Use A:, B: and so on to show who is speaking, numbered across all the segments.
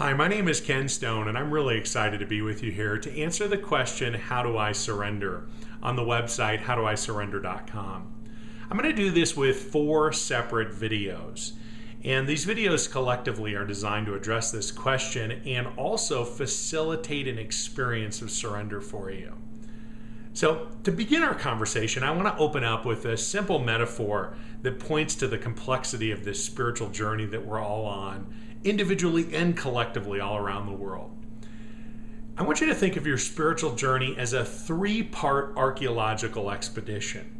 A: Hi, my name is Ken Stone, and I'm really excited to be with you here to answer the question How do I surrender? on the website howdoisurrender.com. I'm going to do this with four separate videos. And these videos collectively are designed to address this question and also facilitate an experience of surrender for you. So, to begin our conversation, I want to open up with a simple metaphor that points to the complexity of this spiritual journey that we're all on, individually and collectively, all around the world. I want you to think of your spiritual journey as a three part archaeological expedition.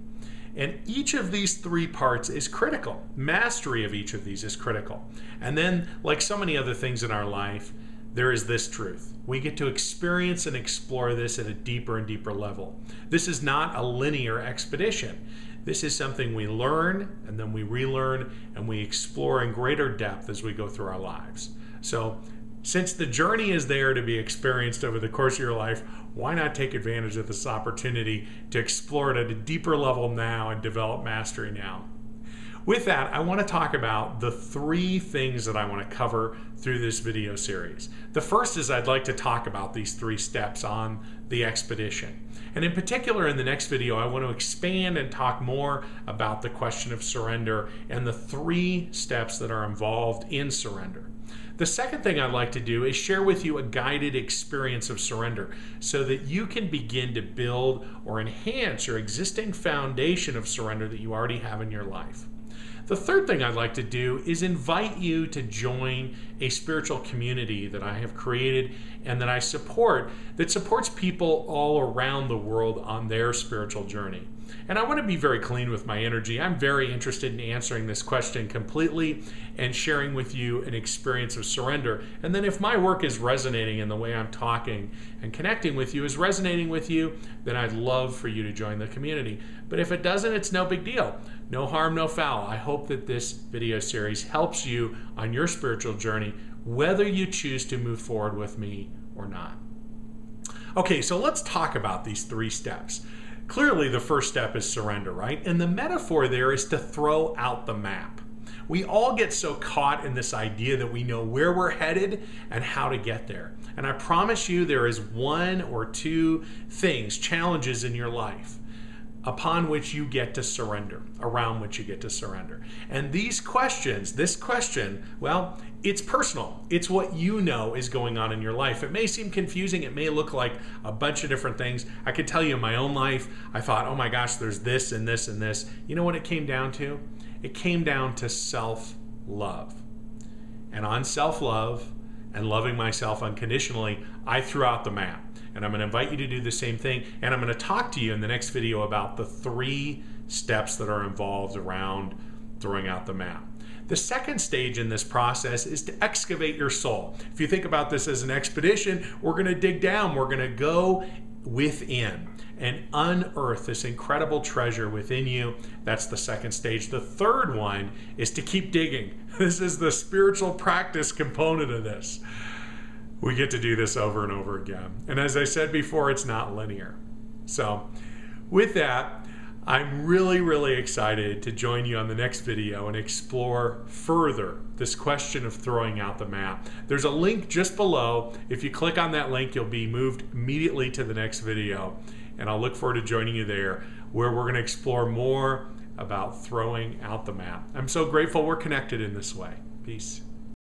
A: And each of these three parts is critical. Mastery of each of these is critical. And then, like so many other things in our life, there is this truth. We get to experience and explore this at a deeper and deeper level. This is not a linear expedition. This is something we learn and then we relearn and we explore in greater depth as we go through our lives. So, since the journey is there to be experienced over the course of your life, why not take advantage of this opportunity to explore it at a deeper level now and develop mastery now? With that, I want to talk about the three things that I want to cover through this video series. The first is I'd like to talk about these three steps on the expedition. And in particular, in the next video, I want to expand and talk more about the question of surrender and the three steps that are involved in surrender. The second thing I'd like to do is share with you a guided experience of surrender so that you can begin to build or enhance your existing foundation of surrender that you already have in your life. The third thing I'd like to do is invite you to join a spiritual community that I have created and that I support that supports people all around the world on their spiritual journey. And I want to be very clean with my energy. I'm very interested in answering this question completely and sharing with you an experience of surrender. And then, if my work is resonating in the way I'm talking and connecting with you is resonating with you, then I'd love for you to join the community. But if it doesn't, it's no big deal. No harm, no foul. I hope that this video series helps you on your spiritual journey, whether you choose to move forward with me or not. Okay, so let's talk about these three steps. Clearly, the first step is surrender, right? And the metaphor there is to throw out the map. We all get so caught in this idea that we know where we're headed and how to get there. And I promise you, there is one or two things, challenges in your life upon which you get to surrender, around which you get to surrender. And these questions, this question, well, it's personal. It's what you know is going on in your life. It may seem confusing. It may look like a bunch of different things. I could tell you in my own life, I thought, oh my gosh, there's this and this and this. You know what it came down to? It came down to self love. And on self love and loving myself unconditionally, I threw out the map. And I'm going to invite you to do the same thing. And I'm going to talk to you in the next video about the three steps that are involved around throwing out the map. The second stage in this process is to excavate your soul. If you think about this as an expedition, we're going to dig down, we're going to go within and unearth this incredible treasure within you. That's the second stage. The third one is to keep digging. This is the spiritual practice component of this we get to do this over and over again. And as I said before, it's not linear. So, with that, I'm really, really excited to join you on the next video and explore further this question of throwing out the map. There's a link just below. If you click on that link, you'll be moved immediately to the next video. And I'll look forward to joining you there where we're going to explore more about throwing out the map. I'm so grateful we're connected in this way. Peace.